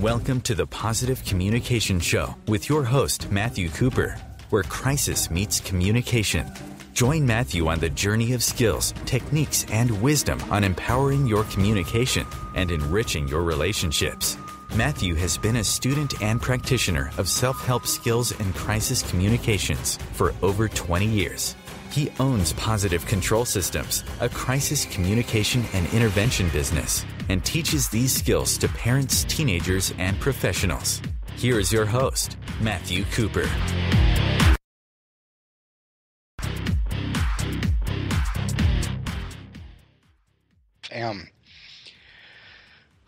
Welcome to the Positive Communication Show with your host, Matthew Cooper, where crisis meets communication. Join Matthew on the journey of skills, techniques, and wisdom on empowering your communication and enriching your relationships. Matthew has been a student and practitioner of self help skills and crisis communications for over 20 years. He owns Positive Control Systems, a crisis communication and intervention business, and teaches these skills to parents, teenagers, and professionals. Here is your host, Matthew Cooper. Am.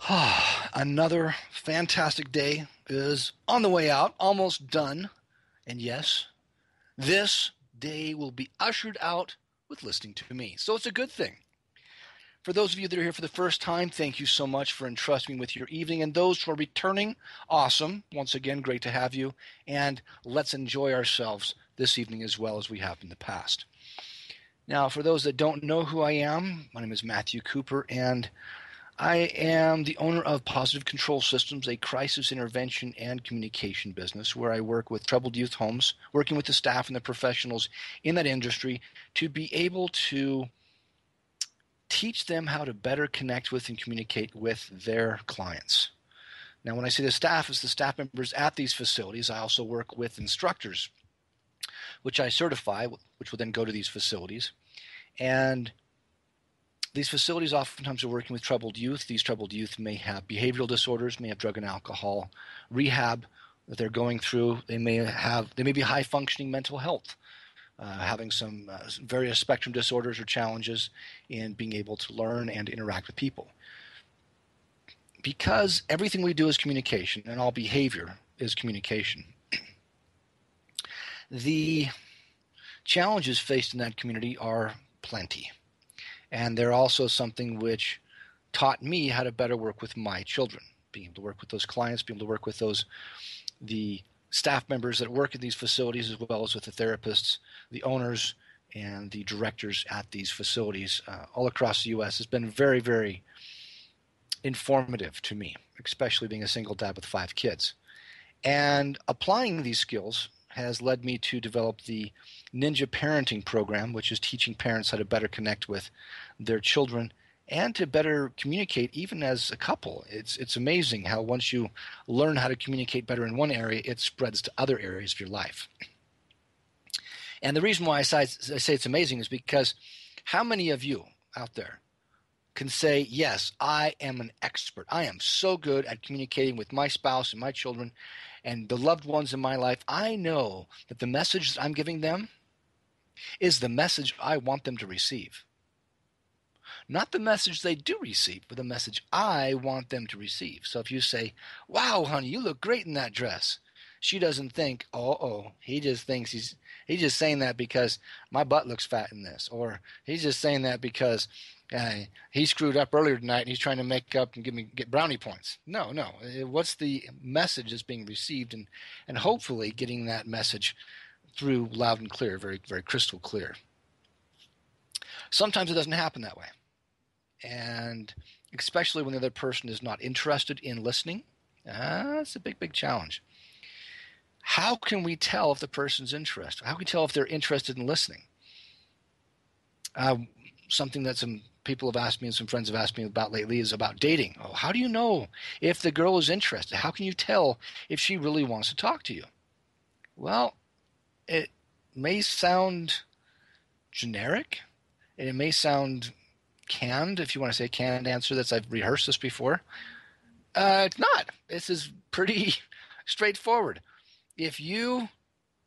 Another fantastic day is on the way out, almost done. And yes, this day will be ushered out with listening to me. So it's a good thing. For those of you that are here for the first time, thank you so much for entrusting me with your evening. And those who are returning, awesome. Once again, great to have you. And let's enjoy ourselves this evening as well as we have in the past. Now, for those that don't know who I am, my name is Matthew Cooper, and I am the owner of Positive Control Systems, a crisis intervention and communication business where I work with troubled youth homes, working with the staff and the professionals in that industry to be able to teach them how to better connect with and communicate with their clients. Now, when I say the staff, it's the staff members at these facilities. I also work with instructors, which I certify, which will then go to these facilities. And these facilities oftentimes are working with troubled youth. These troubled youth may have behavioral disorders, may have drug and alcohol rehab that they're going through. They may have they may be high functioning mental health, uh, having some uh, various spectrum disorders or challenges in being able to learn and interact with people. Because everything we do is communication, and all behavior is communication. the challenges faced in that community are plenty and they're also something which taught me how to better work with my children, being able to work with those clients, being able to work with those the staff members that work in these facilities as well as with the therapists, the owners, and the directors at these facilities uh, all across the U.S. has been very, very informative to me, especially being a single dad with five kids. And applying these skills has led me to develop the Ninja Parenting Program, which is teaching parents how to better connect with their children and to better communicate even as a couple. It's it's amazing how once you learn how to communicate better in one area, it spreads to other areas of your life. And the reason why I say, I say it's amazing is because how many of you out there can say, Yes, I am an expert. I am so good at communicating with my spouse and my children and the loved ones in my life. I know that the message that I'm giving them is the message I want them to receive. Not the message they do receive, but the message I want them to receive. So if you say, Wow, honey, you look great in that dress, she doesn't think, oh, oh, he just thinks he's he's just saying that because my butt looks fat in this, or he's just saying that because uh, he screwed up earlier tonight and he's trying to make up and give me get brownie points. No, no. Uh, what's the message that's being received, and and hopefully getting that message through loud and clear, very very crystal clear. Sometimes it doesn't happen that way, and especially when the other person is not interested in listening. Uh, that's a big big challenge. How can we tell if the person's interested? How can we tell if they're interested in listening? Uh, something that some people have asked me and some friends have asked me about lately is about dating. Oh, how do you know if the girl is interested? How can you tell if she really wants to talk to you? Well, it may sound generic, and it may sound canned, if you want to say canned answer. That's I've rehearsed this before. Uh, it's not. This is pretty straightforward. If you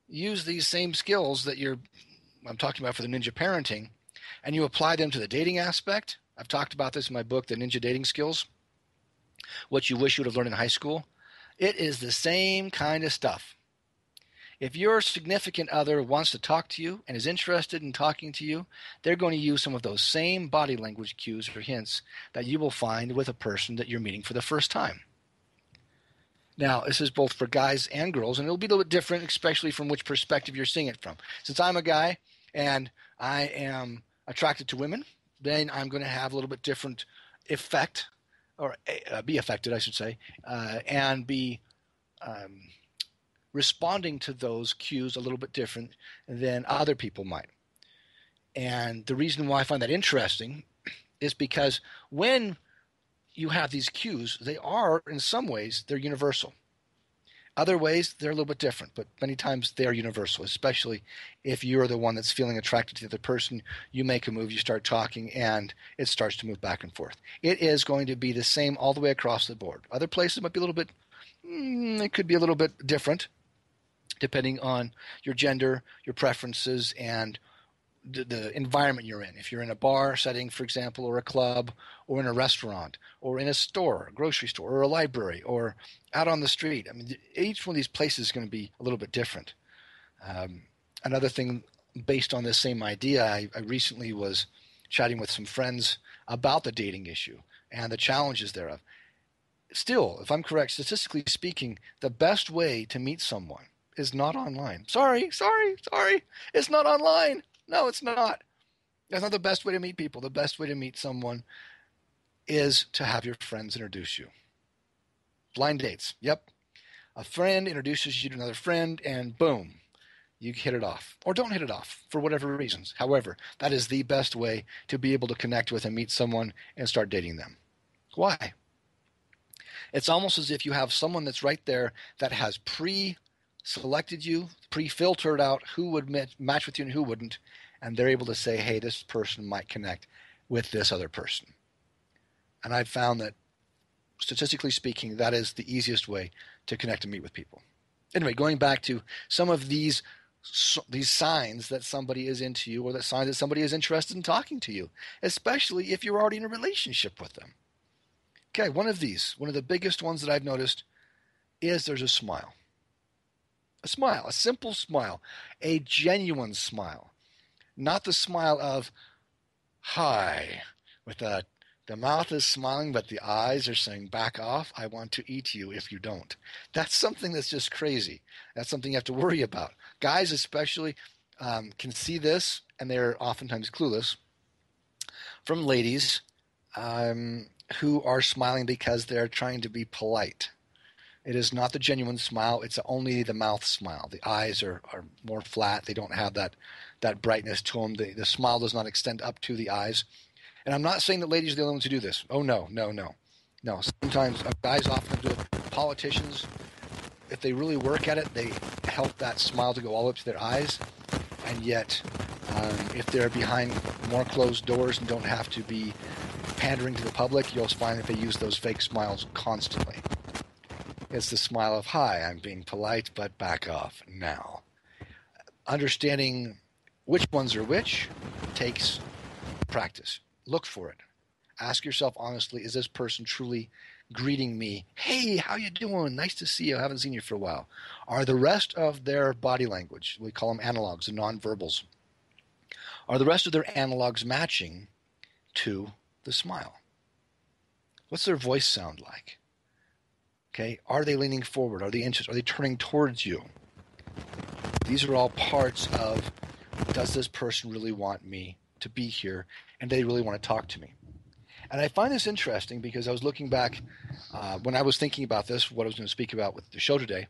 use these same skills that you're I'm talking about for the ninja parenting, and you apply them to the dating aspect, I've talked about this in my book, The Ninja Dating Skills, what you wish you would have learned in high school. It is the same kind of stuff. If your significant other wants to talk to you and is interested in talking to you, they're going to use some of those same body language cues or hints that you will find with a person that you're meeting for the first time. Now, this is both for guys and girls, and it'll be a little bit different, especially from which perspective you're seeing it from. Since I'm a guy and I am attracted to women, then I'm going to have a little bit different effect or uh, be affected, I should say, uh, and be um, responding to those cues a little bit different than other people might. And the reason why I find that interesting is because when you have these cues, they are, in some ways, they're universal. Other ways, they're a little bit different, but many times they're universal, especially if you're the one that's feeling attracted to the other person. You make a move, you start talking, and it starts to move back and forth. It is going to be the same all the way across the board. Other places might be a little bit, mm, it could be a little bit different, depending on your gender, your preferences, and the, the, environment you're in. If you're in a bar setting, for example, or a club, or in a restaurant, or in a store, a grocery store, or a library, or out on the street. I mean, each one of these places is going to be a little bit different. Um, another thing based on this same idea, I, I recently was chatting with some friends about the dating issue and the challenges thereof. Still, if I'm correct, statistically speaking, the best way to meet someone is not online. Sorry, sorry, sorry. It's not online. No, it's not. That's not the best way to meet people. The best way to meet someone is to have your friends introduce you. Blind dates. Yep. A friend introduces you to another friend, and boom, you hit it off. Or don't hit it off for whatever reasons. However, that is the best way to be able to connect with and meet someone and start dating them. Why? It's almost as if you have someone that's right there that has pre selected you, pre-filtered out who would match with you and who wouldn't, and they're able to say, "Hey, this person might connect with this other person." And I've found that statistically speaking, that is the easiest way to connect and meet with people. Anyway, going back to some of these these signs that somebody is into you or that signs that somebody is interested in talking to you, especially if you're already in a relationship with them. Okay, one of these, one of the biggest ones that I've noticed is there's a smile a smile, a simple smile, a genuine smile, not the smile of hi, with the the mouth is smiling, but the eyes are saying, back off. I want to eat you if you don't. That's something that's just crazy. That's something you have to worry about. Guys, especially, um, can see this, and they're oftentimes clueless from ladies um, who are smiling because they're trying to be polite. It is not the genuine smile. It's only the mouth smile. The eyes are, are more flat. They don't have that, that brightness to them. The, the smile does not extend up to the eyes. And I'm not saying that ladies are the only ones who do this. Oh, no, no, no. No, sometimes uh, guys often do it. Politicians, if they really work at it, they help that smile to go all up to their eyes. And yet, um, if they're behind more closed doors and don't have to be pandering to the public, you'll find that they use those fake smiles constantly. It's the smile of, hi, I'm being polite, but back off now. Understanding which ones are which takes practice. Look for it. Ask yourself honestly, is this person truly greeting me? Hey, how you doing? Nice to see you. I haven't seen you for a while. Are the rest of their body language, we call them analogs, the nonverbals, are the rest of their analogs matching to the smile? What's their voice sound like? Okay, are they leaning forward? Are they interested? Are they turning towards you? These are all parts of does this person really want me to be here and they really want to talk to me? And I find this interesting because I was looking back uh, when I was thinking about this, what I was going to speak about with the show today,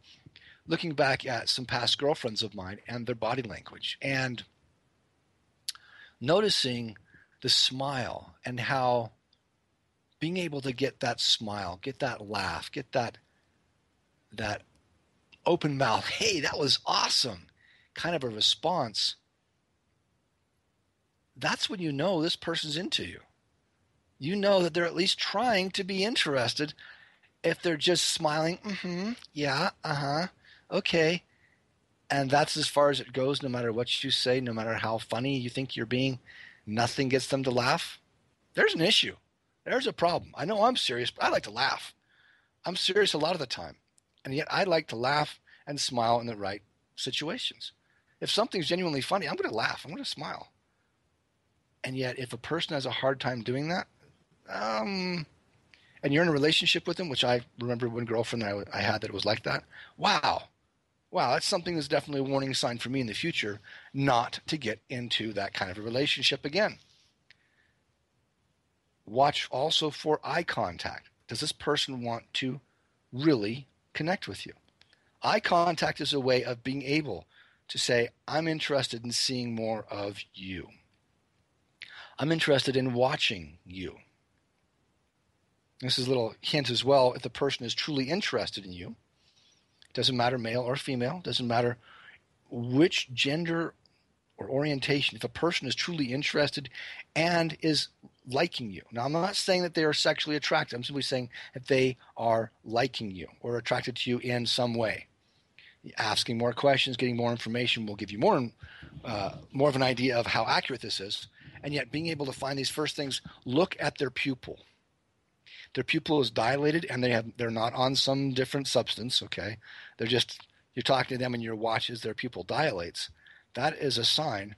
looking back at some past girlfriends of mine and their body language and noticing the smile and how being able to get that smile, get that laugh, get that that open mouth, hey, that was awesome, kind of a response, that's when you know this person's into you. You know that they're at least trying to be interested. If they're just smiling, mm-hmm, yeah, uh-huh, okay. And that's as far as it goes, no matter what you say, no matter how funny you think you're being, nothing gets them to laugh. There's an issue. There's a problem. I know I'm serious, but I like to laugh. I'm serious a lot of the time. And yet I like to laugh and smile in the right situations. If something's genuinely funny, I'm going to laugh. I'm going to smile. And yet, if a person has a hard time doing that, um, and you're in a relationship with them, which I remember one girlfriend I, I had that it was like that, wow, wow, that's something that's definitely a warning sign for me in the future not to get into that kind of a relationship again. Watch also for eye contact. does this person want to really connect with you? Eye contact is a way of being able to say, I'm interested in seeing more of you. I'm interested in watching you. This is a little hint as well. If the person is truly interested in you, doesn't matter male or female, doesn't matter which gender or orientation, if a person is truly interested and is liking you. Now, I'm not saying that they are sexually attracted. I'm simply saying that they are liking you or attracted to you in some way. Asking more questions, getting more information will give you more, uh, more of an idea of how accurate this is. And yet, being able to find these first things, look at their pupil. Their pupil is dilated, and they have they're not on some different substance. Okay, they're just you're talking to them, and your watch as their pupil dilates. That is a sign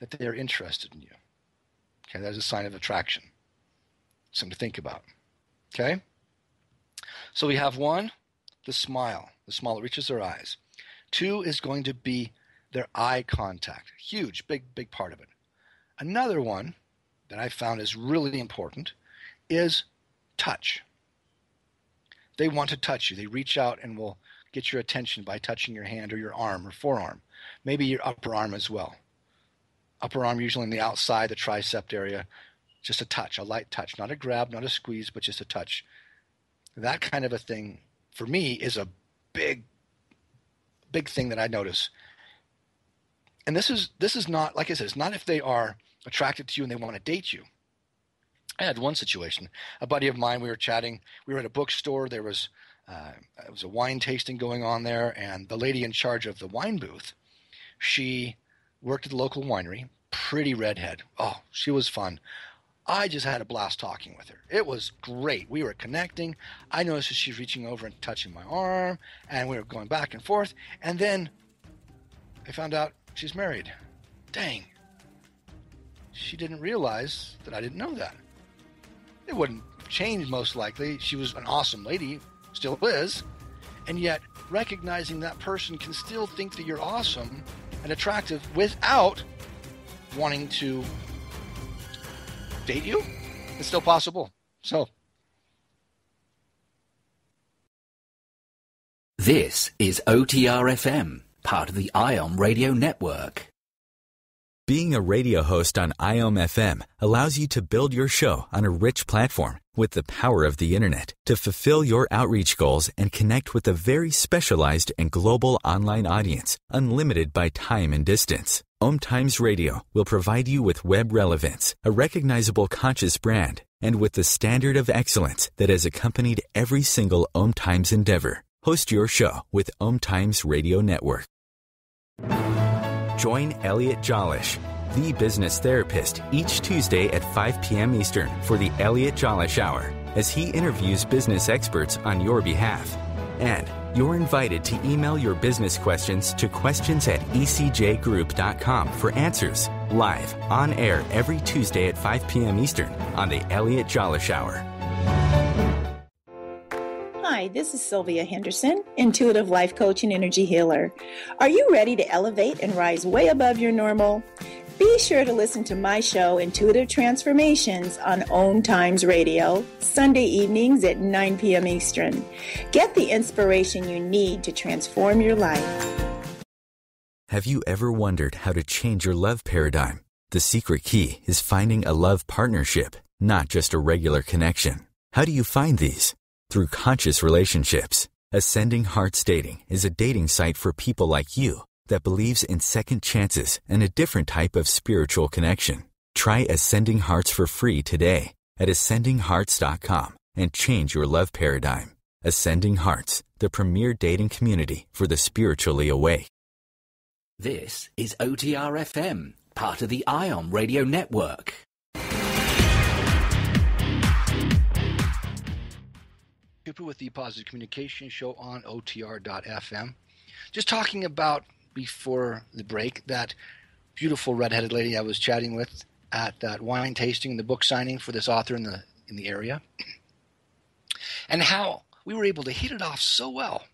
that they are interested in you. Okay, that is a sign of attraction. Something to think about. Okay? So we have one, the smile, the smile that reaches their eyes. Two is going to be their eye contact. Huge, big, big part of it. Another one that I found is really important is touch. They want to touch you. They reach out and will get your attention by touching your hand or your arm or forearm, maybe your upper arm as well upper arm usually on the outside, the tricep area. Just a touch, a light touch, not a grab, not a squeeze, but just a touch. That kind of a thing for me is a big, big thing that I notice. And this is this is not like I said, it's not if they are attracted to you and they want to date you. I had one situation. A buddy of mine, we were chatting. We were at a bookstore. There was uh, it was a wine tasting going on there, and the lady in charge of the wine booth, she worked at the local winery. Pretty redhead. Oh, she was fun. I just had a blast talking with her. It was great. We were connecting. I noticed that she's reaching over and touching my arm, and we were going back and forth. And then I found out she's married. Dang. She didn't realize that I didn't know that. It wouldn't change, most likely. She was an awesome lady, still is. And yet, recognizing that person can still think that you're awesome and attractive without wanting to date you. It's still possible. So. This is OTRFM, part of the IOM radio network. Being a radio host on IOM FM allows you to build your show on a rich platform with the power of the internet to fulfill your outreach goals and connect with a very specialized and global online audience, unlimited by time and distance. Om Times Radio will provide you with web relevance, a recognizable conscious brand, and with the standard of excellence that has accompanied every single Om Times endeavor. Host your show with Om Times Radio Network. Join Elliot Jolesch, the business therapist, each Tuesday at 5 p.m. Eastern for the Elliot Jolesch Hour as he interviews business experts on your behalf. And you're invited to email your business questions to questions at ecjgroup.com for answers live on air every Tuesday at 5 p.m. Eastern on the Elliot Jolesch Hour. Hi, this is Sylvia Henderson, intuitive life coach and energy healer. Are you ready to elevate and rise way above your normal? Be sure to listen to my show, Intuitive Transformations, on Om Times Radio, Sunday evenings at 9 p.m. Eastern. Get the inspiration you need to transform your life. Have you ever wondered how to change your love paradigm? The secret key is finding a love partnership, not just a regular connection. How do you find these? Through conscious relationships. Ascending Hearts Dating is a dating site for people like you that believes in second chances and a different type of spiritual connection. Try Ascending Hearts for free today at ascendinghearts.com and change your love paradigm. Ascending Hearts, the premier dating community for the spiritually awake. This is OTRFM, part of the IOM radio network. Cooper with the Positive Communication Show on OTR.fm. Just talking about before the break that beautiful redheaded lady I was chatting with at that wine tasting and the book signing for this author in the in the area, and how we were able to hit it off so well,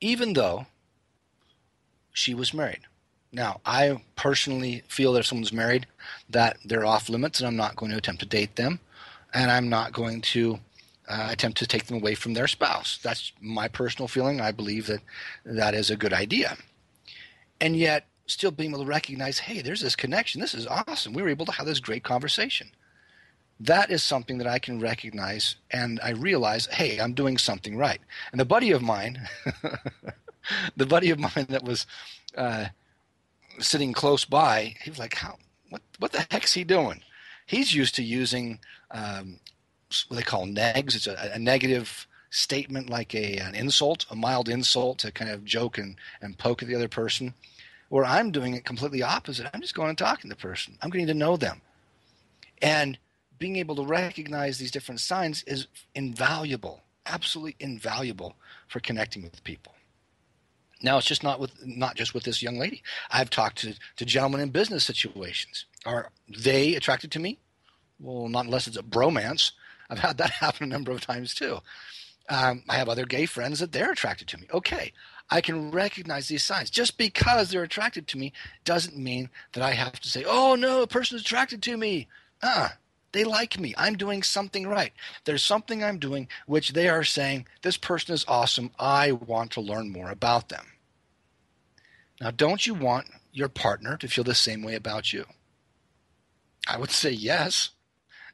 even though she was married. Now, I personally feel that if someone's married, that they're off limits, and I'm not going to attempt to date them and I'm not going to uh, attempt to take them away from their spouse. That's my personal feeling. I believe that that is a good idea. And yet, still being able to recognize, hey, there's this connection. This is awesome. We were able to have this great conversation. That is something that I can recognize, and I realize, hey, I'm doing something right. And the buddy of mine, the buddy of mine that was uh, sitting close by, he was like, "How? What? What the heck's he doing?" He's used to using um, what they call negs. It's a, a negative statement, like a an insult, a mild insult to kind of joke and and poke at the other person where I'm doing it completely opposite. I'm just going and talking to the person. I'm getting to know them. And being able to recognize these different signs is invaluable, absolutely invaluable for connecting with people. Now it's just not with not just with this young lady. I've talked to, to gentlemen in business situations. Are they attracted to me? Well, not unless it's a bromance. I've had that happen a number of times too. Um, I have other gay friends that they're attracted to me. Okay, I can recognize these signs. Just because they're attracted to me doesn't mean that I have to say, oh no, a person is attracted to me. Uh, they like me. I'm doing something right. There's something I'm doing which they are saying, this person is awesome. I want to learn more about them. Now, don't you want your partner to feel the same way about you? I would say yes.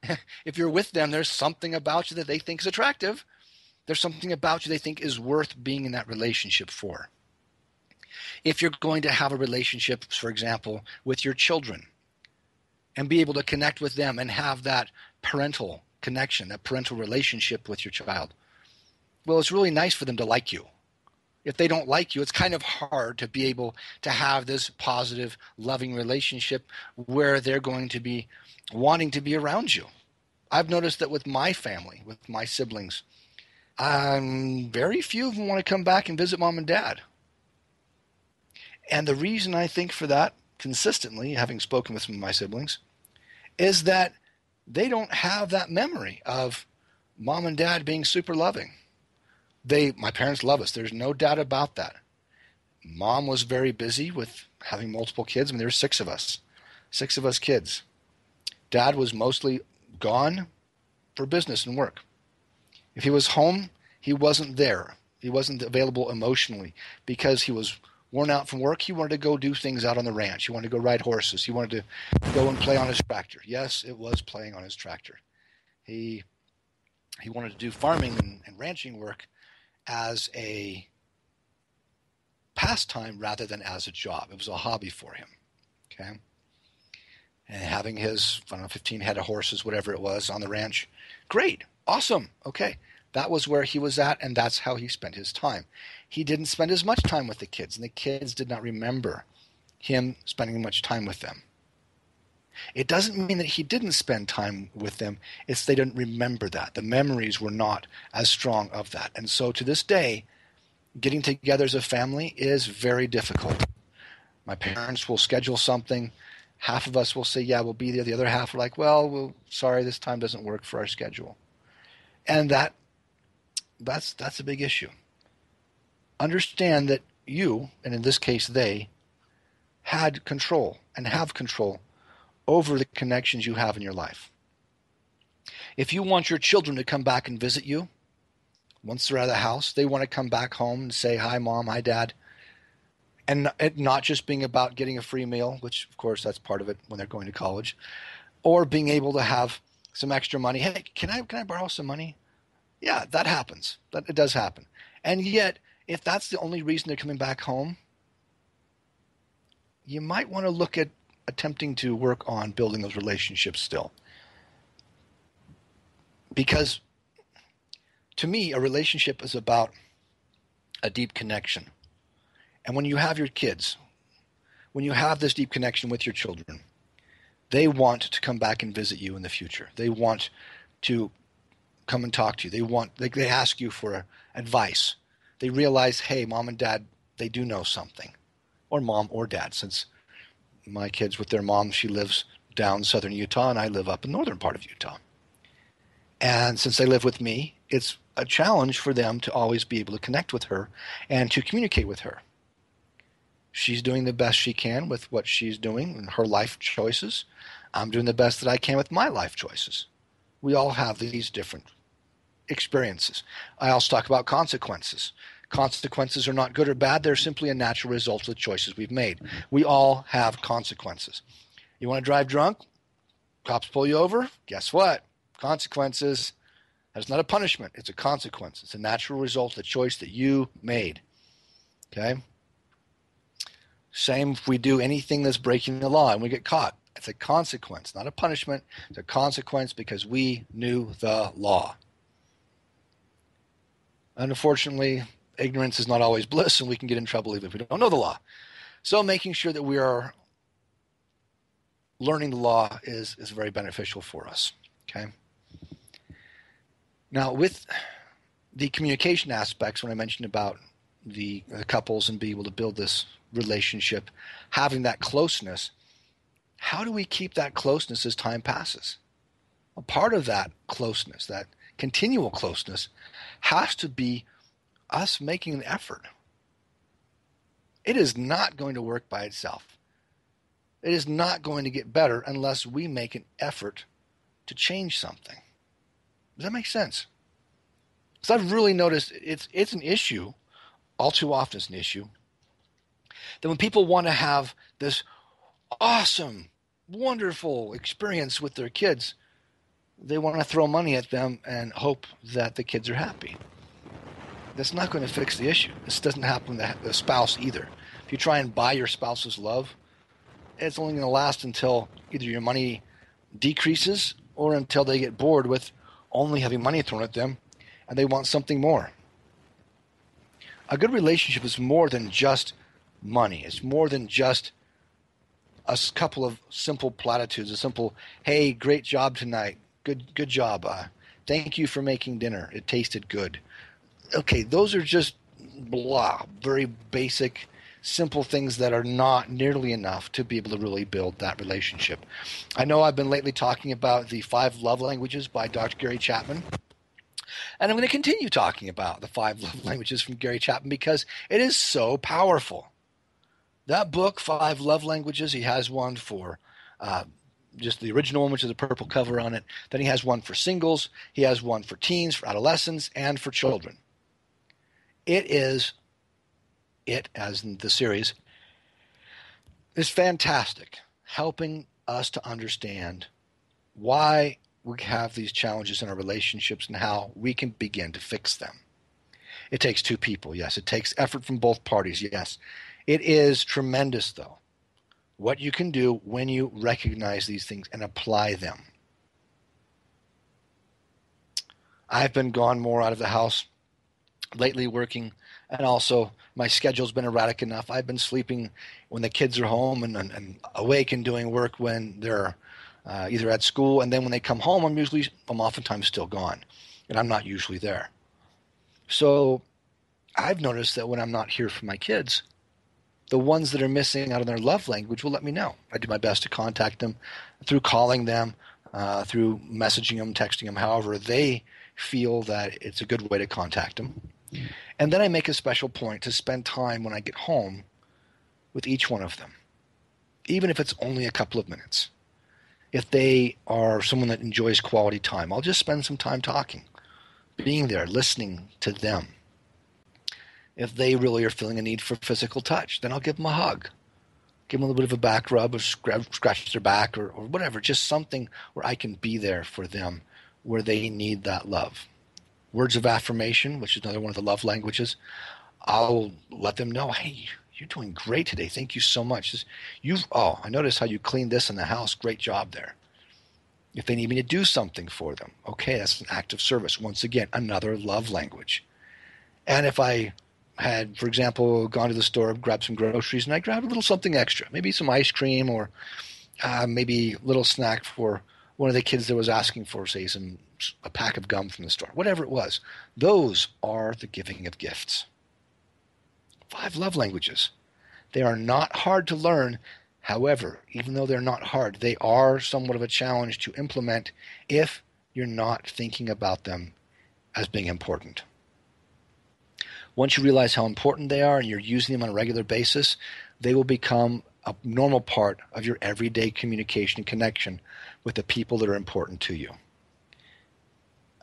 if you're with them, there's something about you that they think is attractive. There's something about you they think is worth being in that relationship for. If you're going to have a relationship, for example, with your children, and be able to connect with them and have that parental connection, that parental relationship with your child, well, it's really nice for them to like you. If they don't like you, it's kind of hard to be able to have this positive, loving relationship where they're going to be wanting to be around you. I've noticed that with my family, with my siblings, um, very few of them want to come back and visit mom and dad. And the reason I think for that, consistently, having spoken with some of my siblings, is that they don't have that memory of mom and dad being super loving. They, my parents love us. There's no doubt about that. Mom was very busy with having multiple kids. I mean, there were six of us, six of us kids. Dad was mostly gone for business and work. If he was home, he wasn't there. He wasn't available emotionally because he was worn out from work. He wanted to go do things out on the ranch. He wanted to go ride horses. He wanted to go and play on his tractor. Yes, it was playing on his tractor. He he wanted to do farming and, and ranching work as a pastime rather than as a job. It was a hobby for him. Okay. And having his, I don't know, 15 head of horses, whatever it was, on the ranch, great. Awesome. Okay. That was where he was at, and that's how he spent his time. He didn't spend as much time with the kids, and the kids did not remember him spending much time with them. It doesn't mean that he didn't spend time with them, it's they didn't remember that. The memories were not as strong of that. And so to this day, getting together as a family is very difficult. My parents will schedule something. Half of us will say, Yeah, we'll be there. The other half are like, Well, well sorry, this time doesn't work for our schedule and that that's that's a big issue. Understand that you, and in this case they, had control and have control over the connections you have in your life. If you want your children to come back and visit you, once they're out of the house, they want to come back home and say, Hi, mom, hi, dad. And it not just being about getting a free meal, which, of course, that's part of it when they're going to college, or being able to have some extra money. Hey, can I can I borrow some money? Yeah, that happens. That it does happen. And yet, if that's the only reason they're coming back home, you might want to look at attempting to work on building those relationships still. Because to me, a relationship is about a deep connection. And when you have your kids, when you have this deep connection with your children, they want to come back and visit you in the future. They want to come and talk to you. They want they, they ask you for advice. They realize, hey, mom and dad, they do know something, or mom or dad. Since my kids with their mom, she lives down southern Utah, and I live up in northern part of Utah. And since they live with me, it's a challenge for them to always be able to connect with her and to communicate with her she's doing the best she can with what she's doing and her life choices. I'm doing the best that I can with my life choices. We all have these different experiences. I also talk about consequences. Consequences are not good or bad, they're simply a natural result of the choices we've made. We all have consequences. You want to drive drunk? Cops pull you over? Guess what? Consequences. That's not a punishment, it's a consequence. It's a natural result of the choice that you made. Okay? Same if we do anything that's breaking the law and we get caught. It's a consequence, not a punishment. It's a consequence because we knew the law. Unfortunately, ignorance is not always bliss, and we can get in trouble even if we don't know the law. So, making sure that we are learning the law is, is very beneficial for us. Okay. Now, with the communication aspects, when I mentioned about the, the couples and be able to build this relationship, having that closeness, how do we keep that closeness as time passes? A part of that closeness, that continual closeness, has to be us making an effort. It is not going to work by itself. It is not going to get better unless we make an effort to change something. Does that make sense? Because I've really noticed it's it's an issue, all too often is an issue, that when people want to have this awesome, wonderful experience with their kids, they want to throw money at them and hope that the kids are happy. That's not going to fix the issue. This doesn't happen to the spouse either. If you try and buy your spouse's love, it's only going to last until either your money decreases or until they get bored with only having money thrown at them and they want something more. A good relationship is more than just money. It's more than just a couple of simple platitudes, a simple, "Hey, great job tonight. Good good job. Uh, thank you for making dinner. It tasted good." Okay, those are just blah, very basic simple things that are not nearly enough to be able to really build that relationship. I know I've been lately talking about the five love languages by Dr. Gary Chapman. And I'm going to continue talking about the five love languages from Gary Chapman because it is so powerful. That book, Five Love Languages, he has one for uh, just the original one, which is a purple cover on it. Then he has one for singles, he has one for teens, for adolescents, and for children. It is it, as in the series, is fantastic, helping us to understand why we have these challenges in our relationships and how we can begin to fix them. It takes two people, yes. It takes effort from both parties, yes. It is tremendous, though, what you can do when you recognize these things and apply them. I've been gone more out of the house lately working and also my schedule's been erratic enough. I've been sleeping when the kids are home and, and, and awake and doing work when they're uh, either at school, and then when they come home, I'm usually I'm oftentimes still gone, and I'm not usually there. So I've noticed that when I'm not here for my kids, the ones that are missing out on their love language will let me know. I do my best to contact them through calling them, uh, through messaging them, texting them, however they feel that it's a good way to contact them. And then I make a special point to spend time when I get home with each one of them, even if it's only a couple of minutes. If they are someone that enjoys quality time, I'll just spend some time talking, being there, listening to them. If they really are feeling a need for physical touch, then I'll give them a hug. Give them a little bit of a back rub or scratch their back or, or whatever, just something where I can be there for them where they need that love words of affirmation, which is another one of the love languages. I'll let them know, hey, you're doing great today. Thank you so much. You've oh, I noticed how you cleaned this in the house. Great job there. If they need me to do something for them, okay, that's an act of service. Once again, another love language. And if I had, for example, gone to the store, grabbed some groceries, and I grabbed a little something extra, maybe some ice cream or uh, maybe a little snack for one of the kids that was asking for, say, some a pack of gum from the store, whatever it was. Those are the giving of gifts. Five love languages. They are not hard to learn. However, even though they're not hard, they are somewhat of a challenge to implement if you're not thinking about them as being important. Once you realize how important they are and you're using them on a regular basis, they will become a normal part of your everyday communication and connection with the people that are important to you.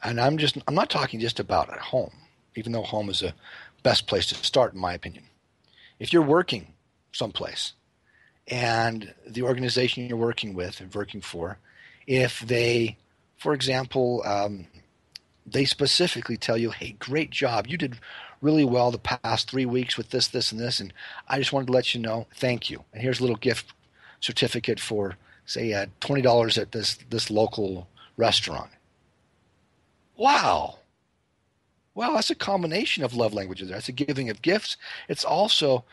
and I'm just I'm not talking just about at home, even though home is the best place to start, in my opinion. If you're working someplace and the organization you're working with and working for, if they, for example, um, they specifically tell you, hey, great job. You did really well the past three weeks with this, this, and this. And I just wanted to let you know, thank you. And here's a little gift certificate for, say, uh, $20 at this, this local restaurant. Wow. Well, that's a combination of love languages. That's a giving of gifts. It's also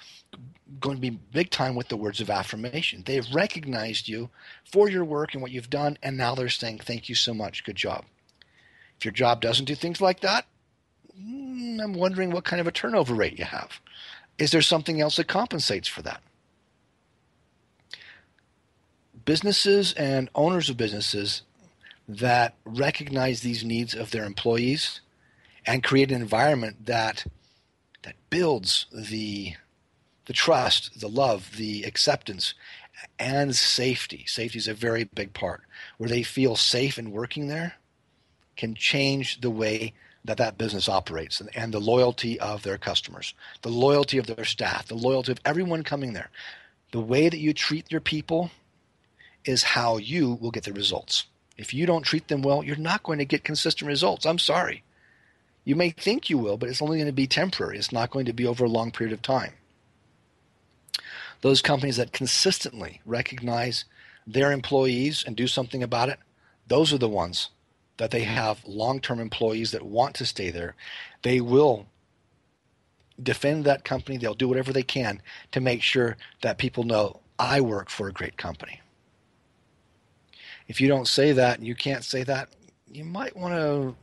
going to be big time with the words of affirmation. They've recognized you for your work and what you've done, and now they're saying, Thank you so much. Good job. If your job doesn't do things like that, mm, I'm wondering what kind of a turnover rate you have. Is there something else that compensates for that? Businesses and owners of businesses that recognize these needs of their employees and create an environment that that builds the the trust, the love, the acceptance, and safety. Safety is a very big part. Where they feel safe in working there can change the way that that business operates and, and the loyalty of their customers, the loyalty of their staff, the loyalty of everyone coming there. The way that you treat your people is how you will get the results. If you don't treat them well, you're not going to get consistent results. I'm sorry. You may think you will, but it's only going to be temporary. It's not going to be over a long period of time. Those companies that consistently recognize their employees and do something about it, those are the ones that they have long term employees that want to stay there. They will defend that company. They'll do whatever they can to make sure that people know I work for a great company. If you don't say that and you can't say that, you might want to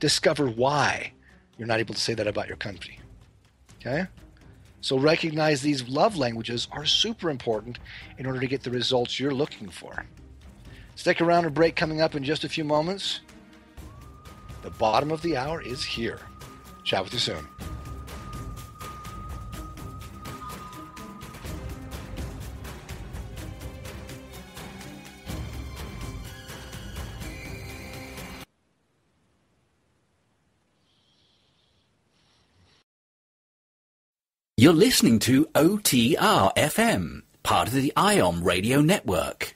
discover why you're not able to say that about your company. Okay? So recognize these love languages are super important in order to get the results you're looking for. Stick around a break coming up in just a few moments. The bottom of the hour is here. Chat with you soon. You're listening to OTR FM, part of the IOM radio network.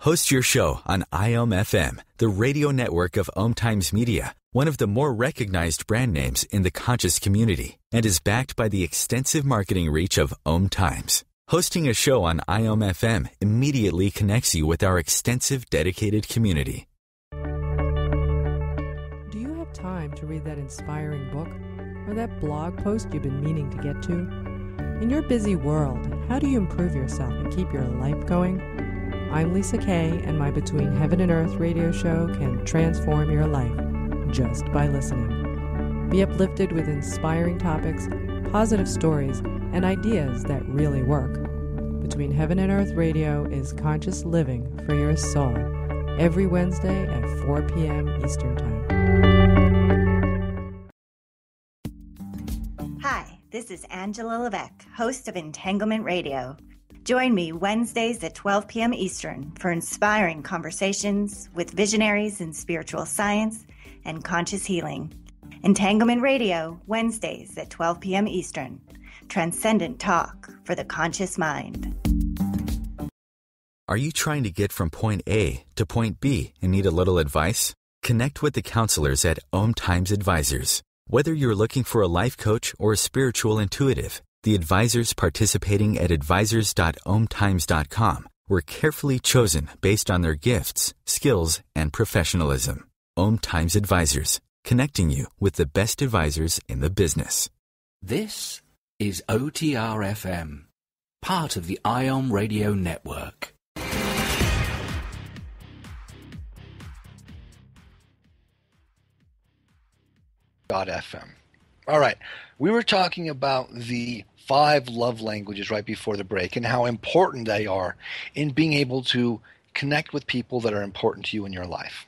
Host your show on IOM FM, the radio network of Om Times Media, one of the more recognized brand names in the conscious community, and is backed by the extensive marketing reach of Om Times. Hosting a show on IOM FM immediately connects you with our extensive dedicated community. Do you have time to read that inspiring book? Or that blog post you've been meaning to get to? In your busy world, how do you improve yourself and keep your life going? I'm Lisa Kay, and my Between Heaven and Earth radio show can transform your life just by listening. Be uplifted with inspiring topics, positive stories, and ideas that really work. Between Heaven and Earth Radio is conscious living for your soul every Wednesday at 4 p.m. Eastern Time. This is Angela Levesque, host of Entanglement Radio. Join me Wednesdays at 12 p.m. Eastern for inspiring conversations with visionaries in spiritual science and conscious healing. Entanglement Radio, Wednesdays at 12 p.m. Eastern. Transcendent talk for the conscious mind. Are you trying to get from point A to point B and need a little advice? Connect with the counselors at Om Times Advisors. Whether you're looking for a life coach or a spiritual intuitive, the advisors participating at advisors.omtimes.com were carefully chosen based on their gifts, skills, and professionalism. Om Times Advisors, connecting you with the best advisors in the business. This is OTRFM, part of the IOM radio network. FM. All right. We were talking about the five love languages right before the break and how important they are in being able to connect with people that are important to you in your life.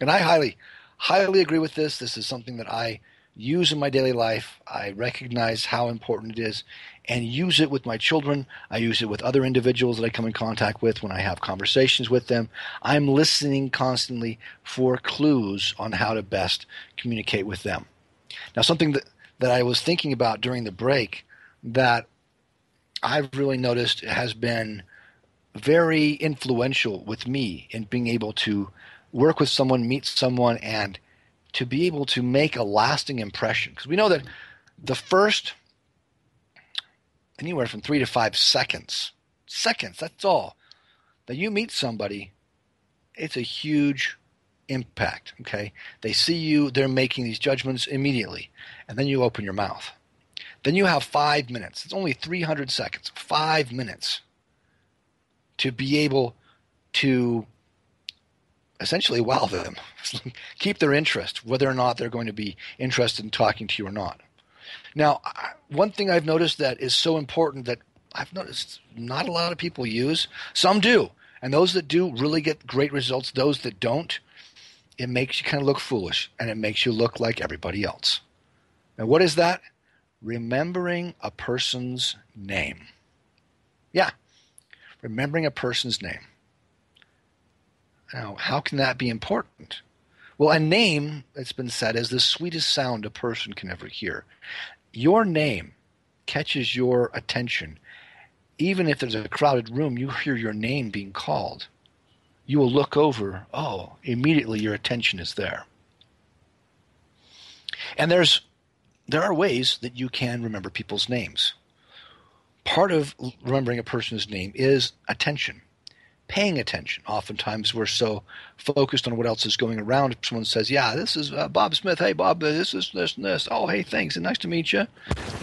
And I highly, highly agree with this. This is something that I use in my daily life. I recognize how important it is and use it with my children. I use it with other individuals that I come in contact with when I have conversations with them. I'm listening constantly for clues on how to best communicate with them. Now, something that, that I was thinking about during the break that I've really noticed has been very influential with me in being able to work with someone, meet someone, and to be able to make a lasting impression. Because we know that the first anywhere from three to five seconds, seconds, that's all, that you meet somebody, it's a huge impact. Okay. They see you, they're making these judgments immediately. And then you open your mouth. Then you have five minutes. It's only 300 seconds, five minutes to be able to essentially wow them, keep their interest, whether or not they're going to be interested in talking to you or not. Now, one thing I've noticed that is so important that I've noticed not a lot of people use. Some do. And those that do really get great results. Those that don't, it makes you kind of look foolish and it makes you look like everybody else. Now, what is that? Remembering a person's name. Yeah, remembering a person's name. Now, how can that be important? Well, a name, it's been said, is the sweetest sound a person can ever hear your name catches your attention, even if there's a crowded room, you hear your name being called. You will look over, oh, immediately your attention is there. And there's there are ways that you can remember people's names. Part of remembering a person's name is attention paying attention. Oftentimes, we're so focused on what else is going around. If someone says, "Yeah, this is uh, Bob Smith. Hey, Bob, uh, this is this and this. Oh, hey, thanks. nice to meet you."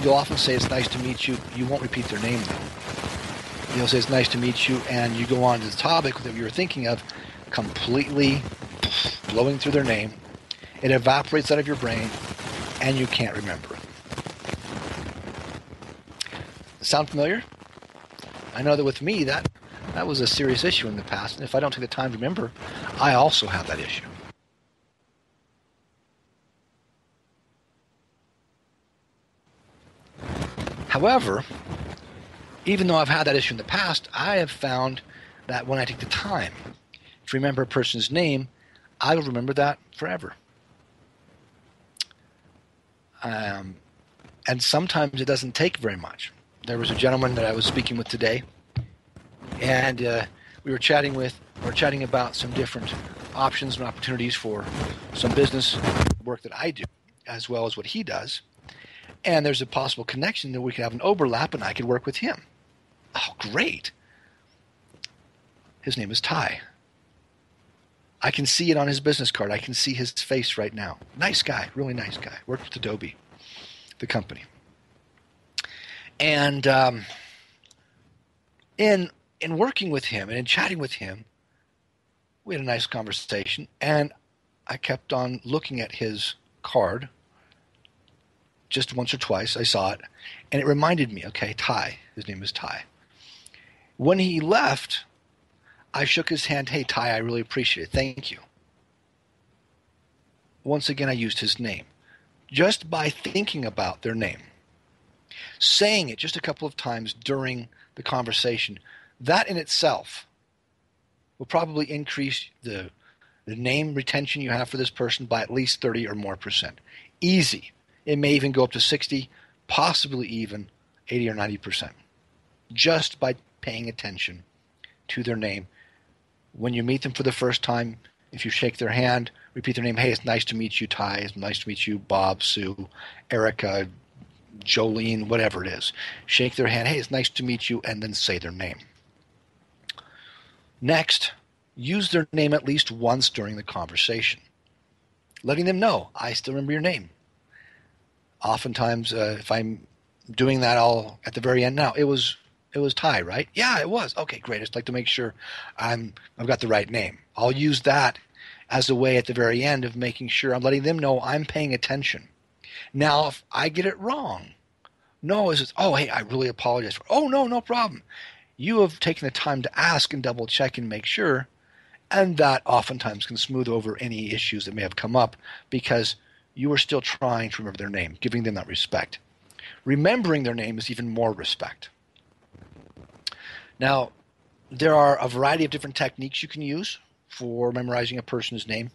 You'll often say, "It's nice to meet you." You won't repeat their name though. You'll say, "It's nice to meet you," and you go on to the topic that you were thinking of, completely blowing through their name. It evaporates out of your brain, and you can't remember. Sound familiar? I know that with me, that that was a serious issue in the past, and if I don't take the time to remember, I also have that issue. However, even though I've had that issue in the past, I have found that when I take the time to remember a person's name, I will remember that forever. Um, and sometimes it doesn't take very much. There was a gentleman that I was speaking with today and uh, we were chatting with or chatting about some different options and opportunities for some business work that I do, as well as what he does. And there's a possible connection that we could have an overlap, and I could work with him. Oh, great! His name is Ty. I can see it on his business card. I can see his face right now. Nice guy, really nice guy. Worked with Adobe, the company. And um, in in working with him and in chatting with him, we had a nice conversation, and I kept on looking at his card just once or twice. I saw it, and it reminded me, okay, Ty. His name is Ty. When he left, I shook his hand. Hey, Ty, I really appreciate it. Thank you. Once again, I used his name. Just by thinking about their name, saying it just a couple of times during the conversation that in itself will probably increase the, the name retention you have for this person by at least 30 or more percent. Easy. It may even go up to 60, possibly even 80 or 90 percent, just by paying attention to their name. When you meet them for the first time, if you shake their hand, repeat their name. Hey, it's nice to meet you, Ty. It's nice to meet you, Bob, Sue, Erica, Jolene, whatever it is. Shake their hand. Hey, it's nice to meet you, and then say their name. Next, use their name at least once during the conversation, letting them know, I still remember your name. Oftentimes, uh, if I'm doing that, I'll at the very end. Now, it was it was Ty, right? Yeah, it was. Okay, great. I just like to make sure I'm I've got the right name. I'll use that as a way at the very end of making sure I'm letting them know I'm paying attention. Now, if I get it wrong, no, is it? Oh, hey, I really apologize for. Oh, no, no problem you have taken the time to ask and double check and make sure. And that oftentimes can smooth over any issues that may have come up because you are still trying to remember their name, giving them that respect. Remembering their name is even more respect. Now, there are a variety of different techniques you can use for memorizing a person's name.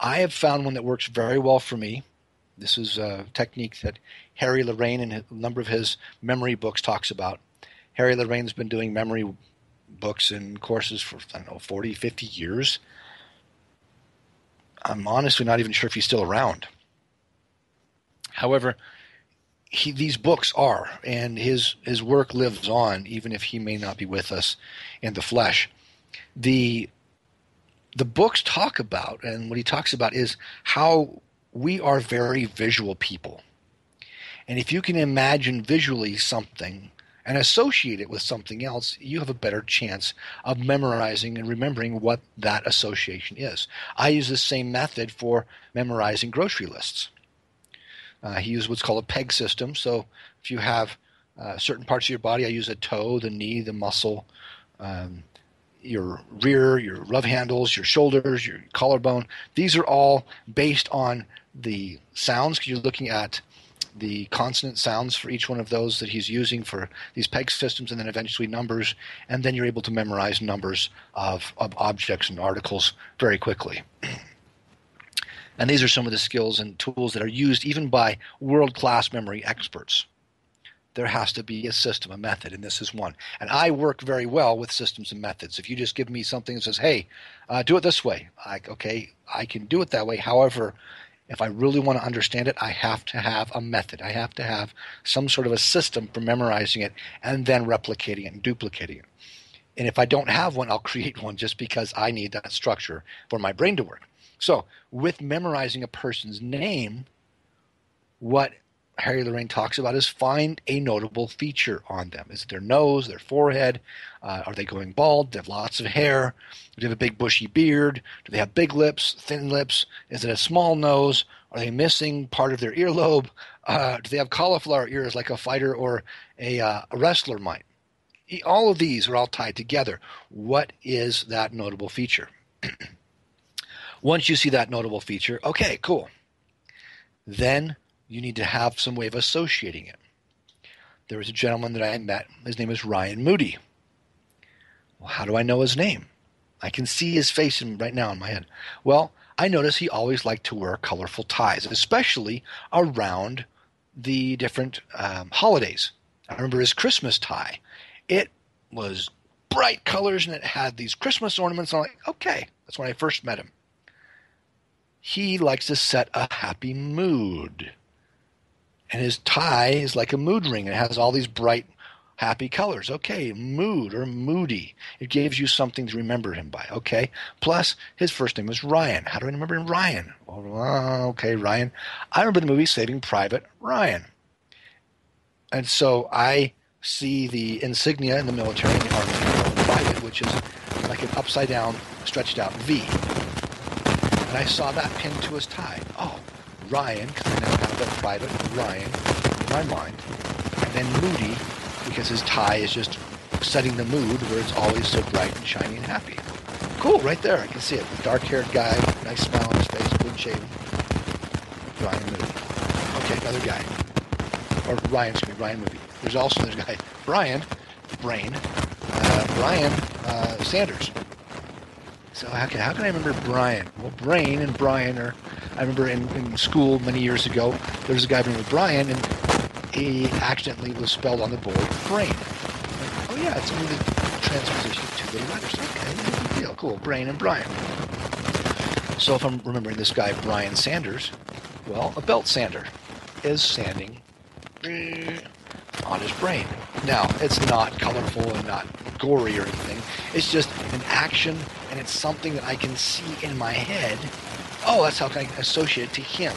I have found one that works very well for me. This is a technique that Harry Lorayne in a number of his memory books talks about. Harry Lorayne's been doing memory books and courses for, I don't know, 40, 50 years. I'm honestly not even sure if he's still around. However, he, these books are, and his his work lives on, even if he may not be with us in the flesh. The the books talk about, and what he talks about is how we are very visual people. And if you can imagine visually something and associate it with something else, you have a better chance of memorizing and remembering what that association is. I use the same method for memorizing grocery lists. Uh, he used what's called a peg system. So if you have uh, certain parts of your body, I use a toe, the knee, the muscle, um, your rear, your love handles, your shoulders, your collarbone. These are all based on the sounds because you're looking at the consonant sounds for each one of those that he's using for these peg systems and then eventually numbers and then you're able to memorize numbers of, of objects and articles very quickly and these are some of the skills and tools that are used even by world-class memory experts there has to be a system, a method, and this is one. And I work very well with systems and methods. If you just give me something that says, "Hey, uh, do it this way," I, okay, I can do it that way. However, if I really want to understand it, I have to have a method. I have to have some sort of a system for memorizing it and then replicating it and duplicating it. And if I don't have one, I'll create one just because I need that structure for my brain to work. So, with memorizing a person's name, what Harry Lorayne talks about is find a notable feature on them. Is it their nose, their forehead? Uh, are they going bald? Do they have lots of hair? Do they have a big bushy beard? Do they have big lips, thin lips? Is it a small nose? Are they missing part of their earlobe? Uh, do they have cauliflower ears like a fighter or a, uh, a wrestler might? All of these are all tied together. What is that notable feature? Once you see that notable feature, okay, cool. Then you need to have some way of associating it. There was a gentleman that I met. His name is Ryan Moody. Well, how do I know his name? I can see his face right now in my head. Well, I notice he always liked to wear colorful ties, especially around the different um, holidays. I remember his Christmas tie. It was bright colors and it had these Christmas ornaments. I'm like, okay, that's when I first met him. He likes to set a happy mood and his tie is like a mood ring. It has all these bright, happy colors. Okay, mood or moody. It gives you something to remember him by. Okay. Plus, his first name was Ryan. How do I remember him? Ryan. Well, okay, Ryan. I remember the movie Saving Private Ryan. And so I see the insignia in the military in the army private, which is like an upside down, stretched out V. And I saw that pinned to his tie. Oh, Ryan, because I now have that private Ryan in my mind, and then Moody, because his tie is just setting the mood where it's always so bright and shiny and happy. Cool, right there, I can see it. The dark-haired guy, nice smile on his face, clean shaven. Ryan Moody. Okay, another guy. Or Ryan, excuse me, Ryan Moody. There's also this guy, Brian, Brain, uh, Brian uh, Sanders. So how can, how can I remember Brian? Well, Brain and Brian are I remember in, in school many years ago, there was a guy named Brian, and he accidentally was spelled on the board brain. Like, oh yeah, it's only the transposition of two little letters. Okay, no deal. Cool, brain and Brian. So if I'm remembering this guy, Brian Sanders, well, a belt sander is sanding on his brain. Now, it's not colorful and not gory or anything. It's just an action, and it's something that I can see in my head oh, that's how I can associate to him.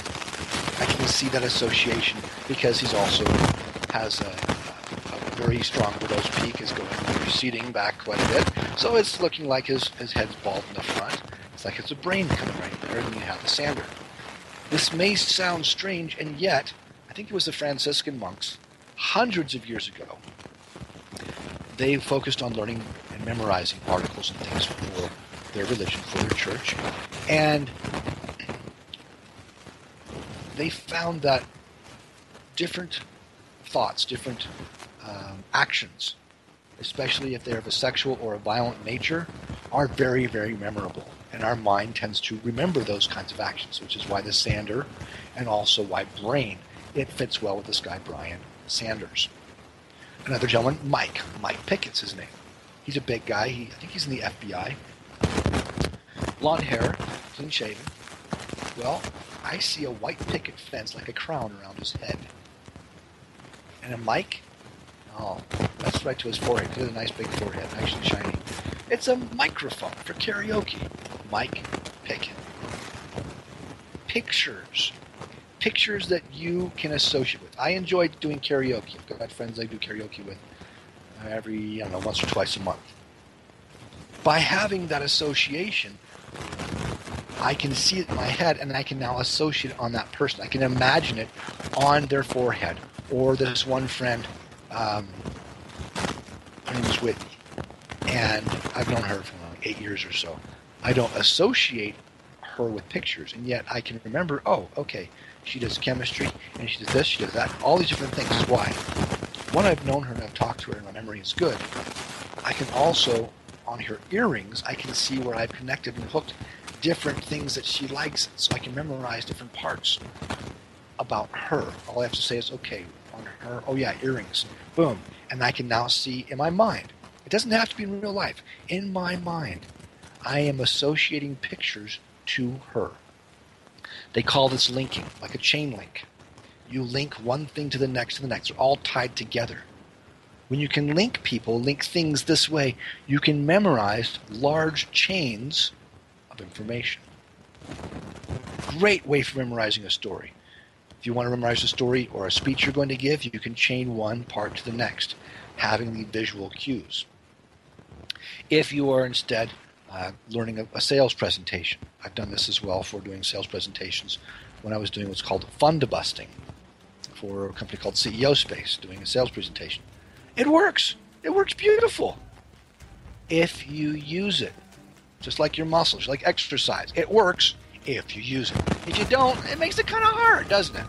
I can see that association because he's also has a, a very strong widow's peak is going receding back quite a bit. So it's looking like his, his head's bald in the front. It's like it's a brain coming right there, and you have the sander. This may sound strange, and yet, I think it was the Franciscan monks, hundreds of years ago, they focused on learning and memorizing articles and things for their religion, for their church. And they found that different thoughts, different um, actions, especially if they're of a sexual or a violent nature, are very, very memorable. And our mind tends to remember those kinds of actions, which is why the Sander and also why brain, it fits well with this guy, Brian Sanders. Another gentleman, Mike. Mike Pickett's his name. He's a big guy. He, I think he's in the FBI. Blonde hair, clean shaven. Well, I see a white picket fence like a crown around his head. And a mic? Oh, that's right to his forehead. He has a nice big forehead, actually shiny. It's a microphone for karaoke. Mike Pickett. Pictures. Pictures that you can associate with. I enjoy doing karaoke. I've got friends I do karaoke with every, I don't know, once or twice a month. By having that association, I can see it in my head and I can now associate it on that person. I can imagine it on their forehead. Or this one friend, um, her name is Whitney, and I've known her for like eight years or so. I don't associate her with pictures, and yet I can remember, oh, okay, she does chemistry, and she does this, she does that, all these different things. Why? When I've known her and I've talked to her and my memory is good, I can also, on her earrings, I can see where I've connected and hooked different things that she likes, so I can memorize different parts about her. All I have to say is, okay, on her, oh yeah, earrings, boom, and I can now see in my mind. It doesn't have to be in real life. In my mind, I am associating pictures to her. They call this linking, like a chain link. You link one thing to the next to the next. They're all tied together. When you can link people, link things this way, you can memorize large chains of information. Great way for memorizing a story. If you want to memorize a story or a speech you're going to give, you can chain one part to the next, having the visual cues. If you are instead uh, learning a, a, sales presentation, I've done this as well for doing sales presentations when I was doing what's called fund busting for a company called CEO Space, doing a sales presentation. It works. It works beautiful if you use it. Just like your muscles, like exercise. It works if you use it. If you don't, it makes it kind of hard, doesn't it?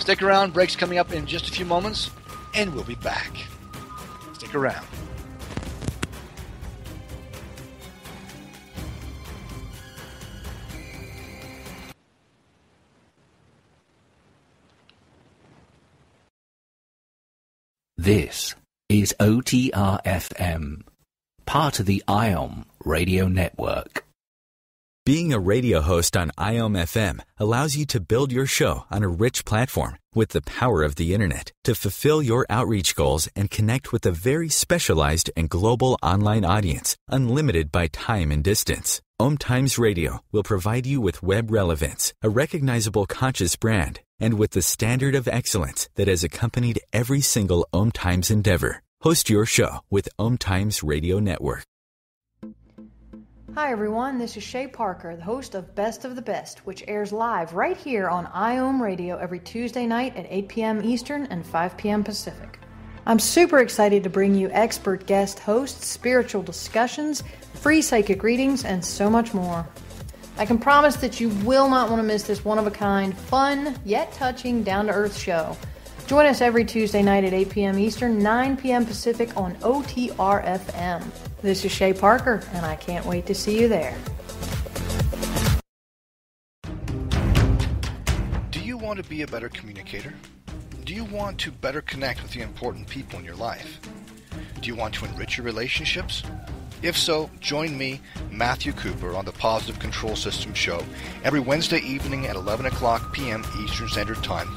Stick around, breaks coming up in just a few moments, and we'll be back. Stick around. This is OTRFM, part of the IOM radio network. Being a radio host on IOM allows you to build your show on a rich platform with the power of the internet to fulfill your outreach goals and connect with a very specialized and global online audience, unlimited by time and distance. Om Times Radio will provide you with web relevance, a recognizable conscious brand, and with the standard of excellence that has accompanied every single Om Times endeavor. Host your show with Om Times Radio Network. Hi everyone, this is Shay Parker, the host of Best of the Best, which airs live right here on IOM Radio every Tuesday night at 8 p.m. Eastern and 5 p.m. Pacific. I'm super excited to bring you expert guest hosts, spiritual discussions, free psychic readings, and so much more. I can promise that you will not want to miss this one of a kind, fun, yet touching, down to earth show. Join us every Tuesday night at 8 p.m. Eastern, 9 p.m. Pacific on OTRFM. This is Shay Parker, and I can't wait to see you there. Do you want to be a better communicator? Do you want to better connect with the important people in your life? Do you want to enrich your relationships? If so, join me, Matthew Cooper, on the Positive Control System Show every Wednesday evening at 11 o'clock p.m. Eastern Standard Time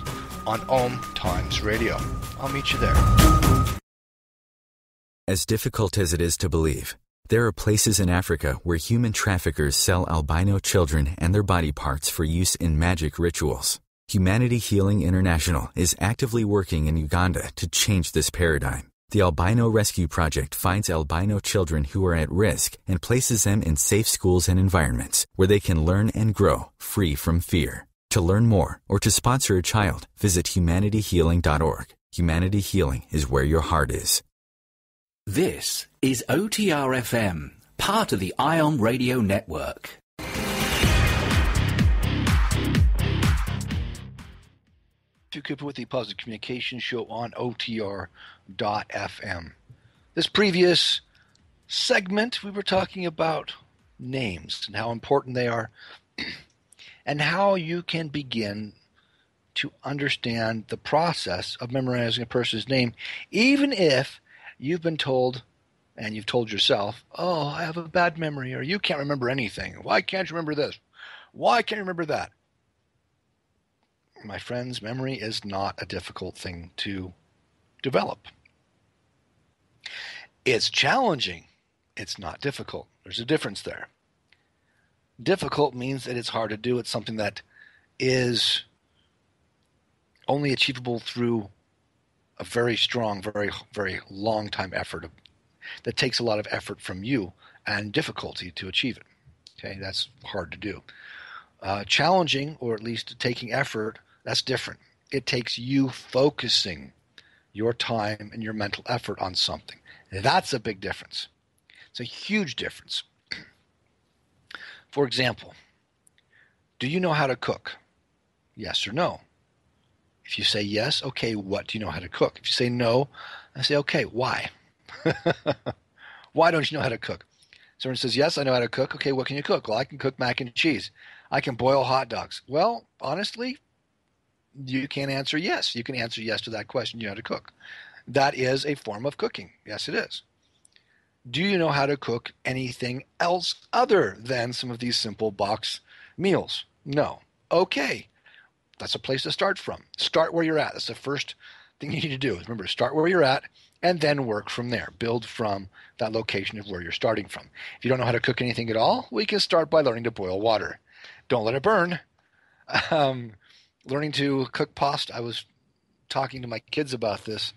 on Om Times Radio. I'll meet you there. As difficult as it is to believe, there are places in Africa where human traffickers sell albino children and their body parts for use in magic rituals. Humanity Healing International is actively working in Uganda to change this paradigm. The Albino Rescue Project finds albino children who are at risk and places them in safe schools and environments where they can learn and grow free from fear. To learn more or to sponsor a child, visit humanityhealing.org. Humanity Healing is where your heart is. This is OTRFM, part of the IOM radio network. Matthew Cooper with the Positive Communication Show on OTR.fm. This previous segment, we were talking about names and how important they are, and how you can begin to understand the process of memorizing a person's name, even if you've been told and you've told yourself, oh, I have a bad memory, or you can't remember anything. Why can't you remember this? Why can't you remember that? My friends, memory is not a difficult thing to develop. It's challenging. It's not difficult. There's a difference there. Difficult means that it's hard to do. It's something that is only achievable through a very strong, very, very long time effort that takes a lot of effort from you and difficulty to achieve it. Okay, that's hard to do. Uh, challenging, or at least taking effort, that's different. It takes you focusing your time and your mental effort on something. That's a big difference. It's a huge difference. For example, do you know how to cook? Yes or no? If you say yes, okay, what do you know how to cook? If you say no, I say, okay, why? why don't you know how to cook? Someone says, yes, I know how to cook. Okay, what can you cook? Well, I can cook mac and cheese. I can boil hot dogs. Well, honestly, you can't answer yes. You can answer yes to that question. You know how to cook. That is a form of cooking. Yes, it is. Do you know how to cook anything else other than some of these simple box meals? No. Okay. That's a place to start from. Start where you're at. That's the first thing you need to do. Remember, start where you're at and then work from there. Build from that location of where you're starting from. If you don't know how to cook anything at all, we can start by learning to boil water. Don't let it burn. Um, learning to cook pasta. I was talking to my kids about this,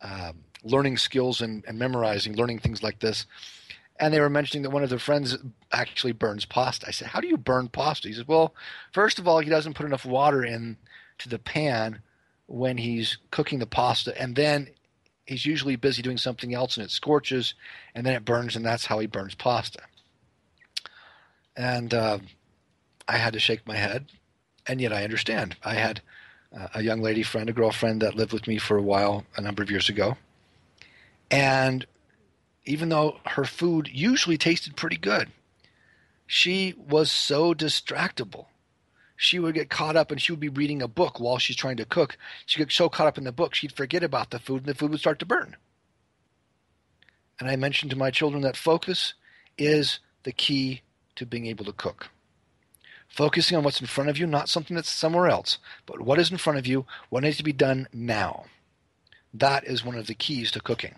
um, learning skills and, and memorizing, learning things like this. And they were mentioning that one of their friends actually burns pasta. I said, How do you burn pasta? He says, Well, first of all, he doesn't put enough water in to the pan when he's cooking the pasta. And then he's usually busy doing something else and it scorches and then it burns. And that's how he burns pasta. And uh, I had to shake my head and yet I understand. I had uh, a young lady friend, a girlfriend that lived with me for a while a number of years ago. And even though her food usually tasted pretty good, she was so distractible. She would get caught up and she would be reading a book while she's trying to cook. She'd get so caught up in the book, she'd forget about the food and the food would start to burn. And I mentioned to my children that focus is the key to being able to cook focusing on what's in front of you, not something that's somewhere else, but what is in front of you, what needs to be done now. That is one of the keys to cooking.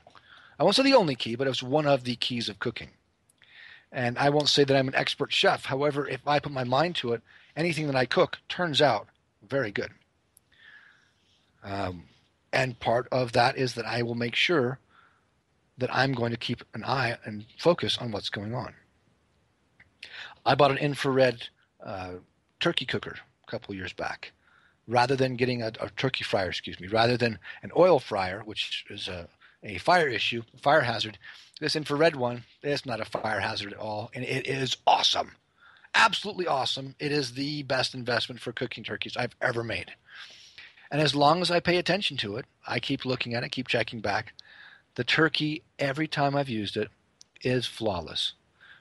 I won't say the only key, but it was one of the keys of cooking. And I won't say that I'm an expert chef. However, if I put my mind to it, anything that I cook turns out very good. Um, and part of that is that I will make sure that I'm going to keep an eye and focus on what's going on. I bought an infrared uh, turkey cooker a couple years back. Rather than getting a, a, turkey fryer, excuse me, rather than an oil fryer, which is a, a fire issue, fire hazard, this infrared one it's not a fire hazard at all, and it is awesome. Absolutely awesome. It is the best investment for cooking turkeys I've ever made. And as long as I pay attention to it, I keep looking at it, keep checking back. The turkey, every time I've used it, is flawless.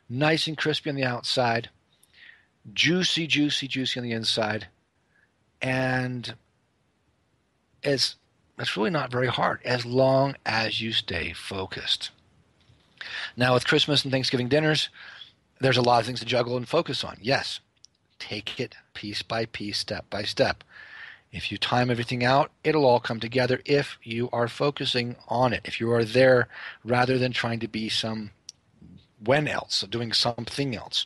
Nice and crispy on the outside, juicy, juicy, juicy on the inside, and it's it's really not very hard as long as you stay focused. Now, with Christmas and Thanksgiving dinners, there's a lot of things to juggle and focus on. Yes, take it piece by piece, step by step. If you time everything out, it'll all come together if you are focusing on it. If you are there rather than trying to be some when else, doing something else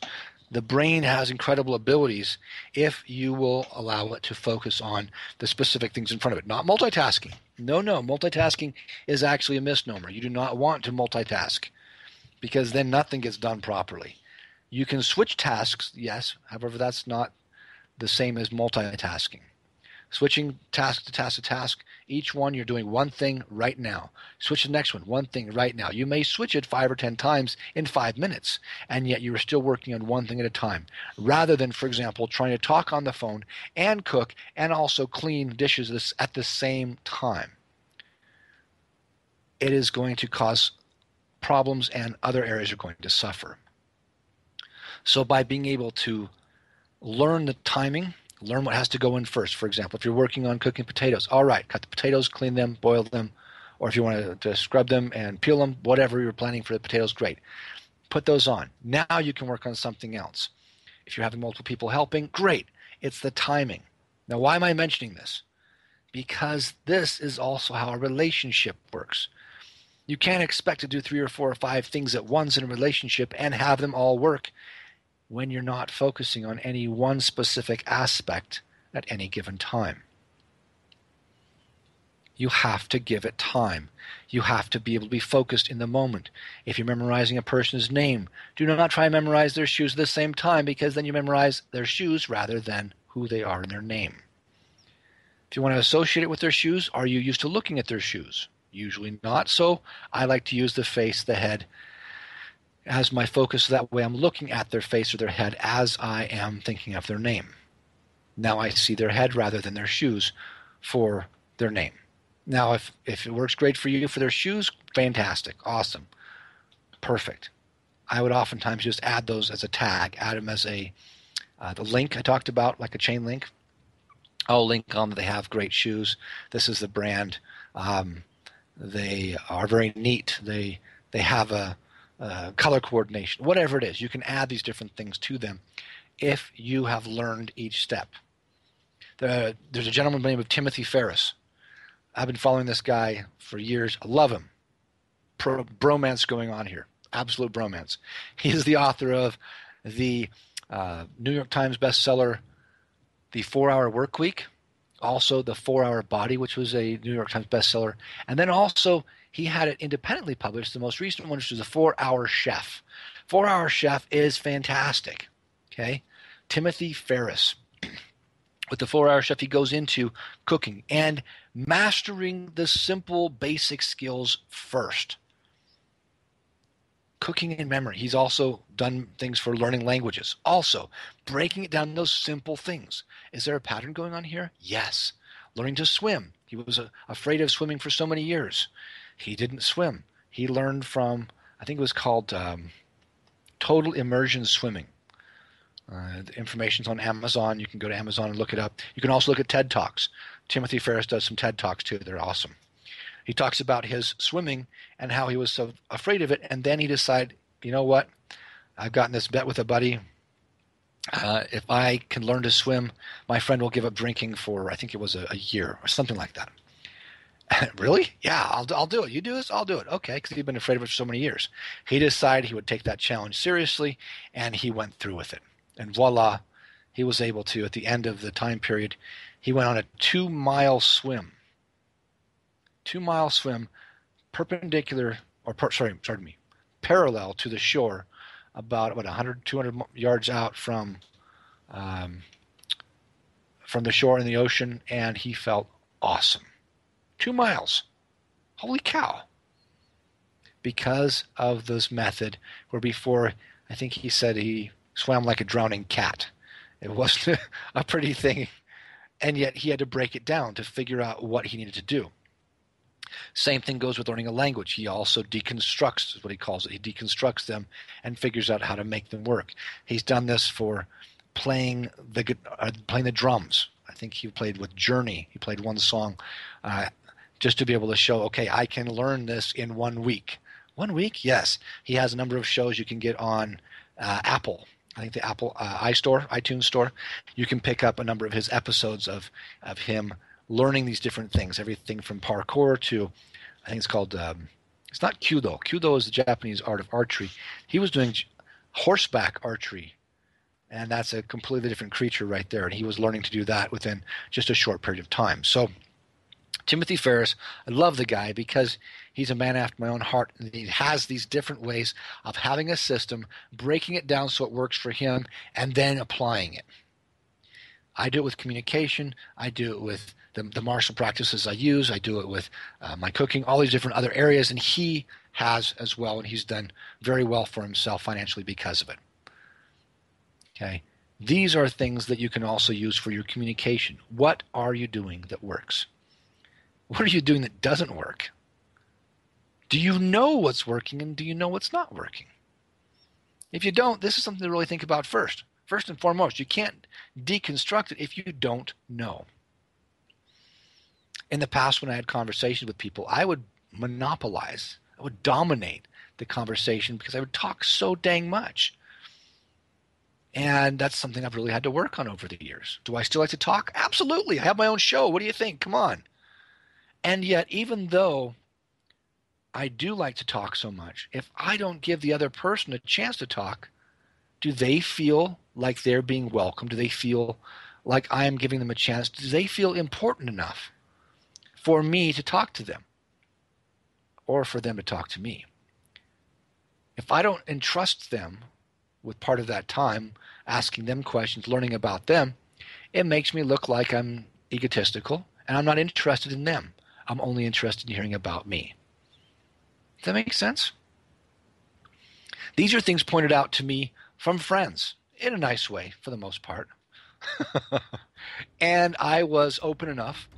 the brain has incredible abilities if you will allow it to focus on the specific things in front of it, not multitasking. No, no, multitasking is actually a misnomer. You do not want to multitask because then nothing gets done properly. You can switch tasks, yes, however, that's not the same as multitasking. Switching task to task to task. Each one you're doing one thing right now. Switch the next one, one thing right now. You may switch it five or ten times in five minutes, and yet you're still working on one thing at a time. Rather than, for example, trying to talk on the phone and cook and also clean dishes at the same time. It is going to cause problems and other areas are going to suffer. So by being able to learn the timing, learn what has to go in first. For example, if you're working on cooking potatoes, all right, cut the potatoes, clean them, boil them, or if you want to, scrub them and peel them, whatever you're planning for the potatoes, great. Put those on. Now you can work on something else. If you're having multiple people helping, great. It's the timing. Now, why am I mentioning this? Because this is also how a relationship works. You can't expect to do three or four or five things at once in a relationship and have them all work when you're not focusing on any one specific aspect at any given time. You have to give it time. You have to be able to be focused in the moment. If you're memorizing a person's name, do not try and memorize their shoes at the same time because then you memorize their shoes rather than who they are in their name. If you want to associate it with their shoes, are you used to looking at their shoes? Usually not. So I like to use the face, the head, as my focus. That way I'm looking at their face or their head as I am thinking of their name. Now I see their head rather than their shoes for their name. Now, if, if it works great for you for their shoes, fantastic, awesome, perfect. I would oftentimes just add those as a tag, add them as a uh, the link I talked about, like a chain link. I'll link on they have great shoes. This is the brand. Um, they are very neat. They they have a uh, color coordination, whatever it is. You can add these different things to them if you have learned each step. The, there's a gentleman by the name of Timothy Ferriss. I've been following this guy for years. I love him. Pro, bromance going on here. Absolute bromance. He is the author of the uh, New York Times bestseller, The Four Hour Work Week, also The Four Hour Body, which was a New York Times bestseller, and then also he had it independently published. The most recent one, which was a four hour chef. Four hour chef is fantastic. Okay. Timothy Ferriss. With the four hour chef, he goes into cooking and mastering the simple basic skills first. Cooking in memory. He's also done things for learning languages. Also, breaking it down those simple things. Is there a pattern going on here? Yes. Learning to swim. He was uh, afraid of swimming for so many years. He didn't swim. He learned from, I think it was called um, Total Immersion Swimming. Uh, the information's on Amazon. You can go to Amazon and look it up. You can also look at TED Talks. Timothy Ferriss does some TED Talks too. They're awesome. He talks about his swimming and how he was so afraid of it, and then he decided, you know what? I've gotten this bet with a buddy. Uh, if I can learn to swim, my friend will give up drinking for I think it was a, a year or something like that. really? Yeah, I'll, I'll do it. You do this? I'll do it. Okay, because he'd been afraid of it for so many years. He decided he would take that challenge seriously, and he went through with it. And voila, he was able to, at the end of the time period, he went on a two mile swim. Two mile swim, perpendicular, or per, sorry, pardon me, parallel to the shore, about what 100, 200 yards out from um, from the shore in the ocean, and he felt awesome. Two miles. Holy cow. Because of this method, where before I think he said he swam like a drowning cat. It wasn't a pretty thing. And yet he had to break it down to figure out what he needed to do. Same thing goes with learning a language. He also deconstructs, is what he calls it. He deconstructs them and figures out how to make them work. He's done this for playing the uh, playing the drums. I think he played with Journey. He played one song uh, just to be able to show, okay, I can learn this in one week. One week? Yes. He has a number of shows you can get on uh, Apple. I think the Apple uh, iStore, iTunes Store. You can pick up a number of his episodes of of him learning these different things, everything from parkour to, I think it's called. Um, it's not kyudo. Kyudo is the Japanese art of archery. He was doing horseback archery, and that's a completely different creature right there. And he was learning to do that within just a short period of time. So Timothy Ferriss. I love the guy because he's a man after my own heart. And he has these different ways of having a system, breaking it down so it works for him, and then applying it. I do it with communication. I do it with the, the martial practices I use. I do it with uh, my cooking, all these different other areas. And he has as well, and he's done very well for himself financially because of it. Okay. These are things that you can also use for your communication. What are you doing that works? What are you doing that doesn't work? Do you know what's working and do you know what's not working? If you don't, this is something to really think about first. First and foremost, you can't deconstruct it if you don't know. In the past, when I had conversations with people, I would monopolize, I would dominate the conversation because I would talk so dang much. And that's something I've really had to work on over the years. Do I still like to talk? Absolutely. I have my own show. What do you think? Come on. And yet, even though I do like to talk so much, if I don't give the other person a chance to talk, do they feel like they're being welcome? Do they feel like I am giving them a chance? Do they feel important enough for me to talk to them or for them to talk to me? If I don't entrust them with part of that time, asking them questions, learning about them, it makes me look like I'm egotistical and I'm not interested in them. I'm only interested in hearing about me. Does that make sense? These are things pointed out to me from friends in a nice way for the most part. and I was open enough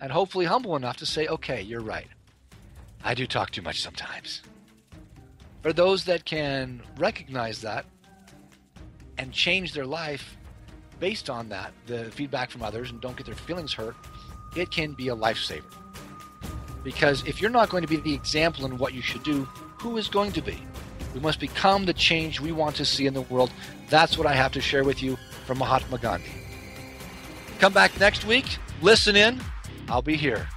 and hopefully humble enough to say, okay, you're right. I do talk too much sometimes. For those that can recognize that and change their life based on that, the feedback from others, and don't get their feelings hurt, it can be a lifesaver. Because if you're not going to be the example in what you should do, who is going to be? We must become the change we want to see in the world. That's what I have to share with you from Mahatma Gandhi. Come back next week, listen in. I'll be here.